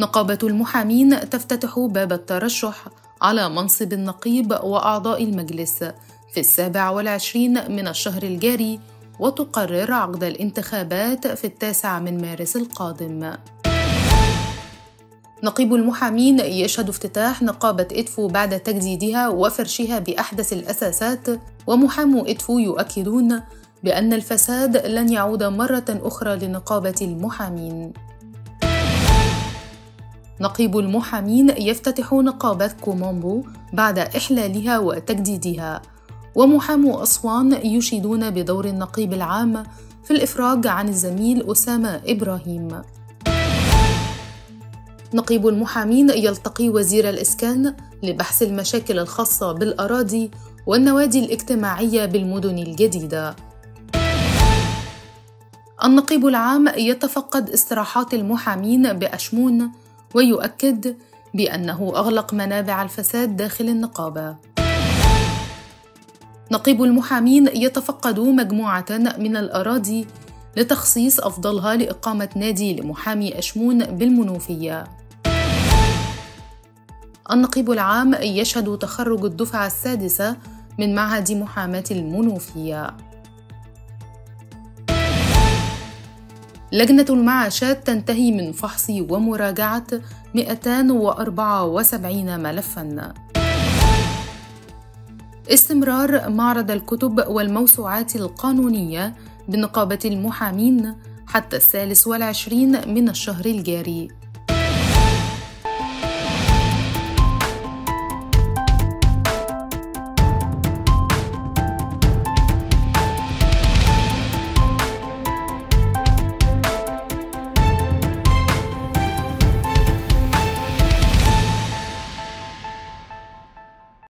نقابة المحامين تفتتح باب الترشح على منصب النقيب وأعضاء المجلس في السابع والعشرين من الشهر الجاري وتقرر عقد الانتخابات في التاسع من مارس القادم. نقيب المحامين يشهد افتتاح نقابة إدفو بعد تجديدها وفرشها بأحدث الأساسات ومحامو إدفو يؤكدون بأن الفساد لن يعود مرة أخرى لنقابة المحامين. نقيب المحامين يفتتح نقابة كومومبو بعد إحلالها وتجديدها. ومحامو أسوان يشيدون بدور النقيب العام في الإفراج عن الزميل أسامة إبراهيم. نقيب المحامين يلتقي وزير الإسكان لبحث المشاكل الخاصة بالأراضي والنوادي الاجتماعية بالمدن الجديدة. النقيب العام يتفقد استراحات المحامين بأشمون ويؤكد بأنه أغلق منابع الفساد داخل النقابة. نقيب المحامين يتفقد مجموعة من الأراضي لتخصيص أفضلها لإقامة نادي لمحامي أشمون بالمنوفية. النقيب العام يشهد تخرج الدفعة السادسة من معهد محاماة المنوفية. لجنة المعاشات تنتهي من فحص ومراجعة 274 ملفاً. استمرار معرض الكتب والموسوعات القانونية بنقابة المحامين حتى الثالث والعشرين من الشهر الجاري